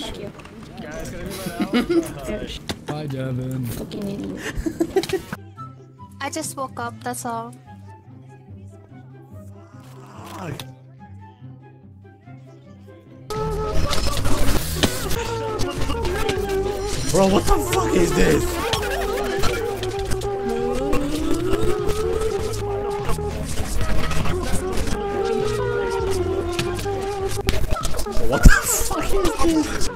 Fuck you. Guys, can I out? Bye, Devin. Fucking idiot. I just woke up, that's all. Bro, what the fuck is this? What the fuck is this?